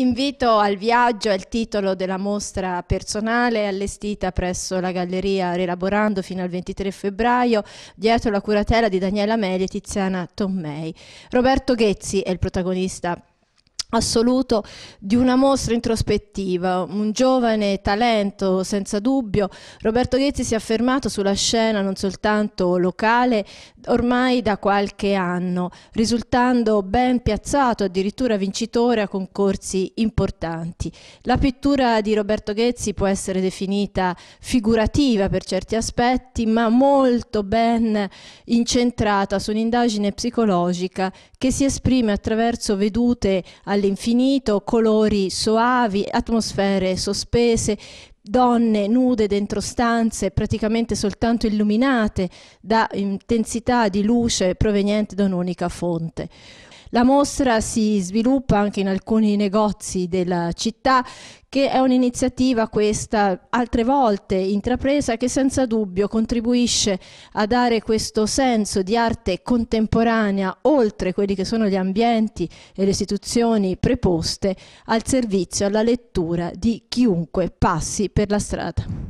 Invito al viaggio è il titolo della mostra personale allestita presso la Galleria Rielaborando fino al 23 febbraio dietro la curatela di Daniela Meli e Tiziana Tommei. Roberto Ghezzi è il protagonista assoluto di una mostra introspettiva, un giovane talento senza dubbio. Roberto Ghezzi si è affermato sulla scena non soltanto locale ormai da qualche anno, risultando ben piazzato, addirittura vincitore a concorsi importanti. La pittura di Roberto Ghezzi può essere definita figurativa per certi aspetti, ma molto ben incentrata su un'indagine psicologica che si esprime attraverso vedute all'infinito, colori soavi, atmosfere sospese, donne nude dentro stanze praticamente soltanto illuminate da intensità di luce proveniente da un'unica fonte. La mostra si sviluppa anche in alcuni negozi della città, che è un'iniziativa questa altre volte intrapresa che senza dubbio contribuisce a dare questo senso di arte contemporanea oltre quelli che sono gli ambienti e le istituzioni preposte al servizio, alla lettura di chiunque passi per la strada.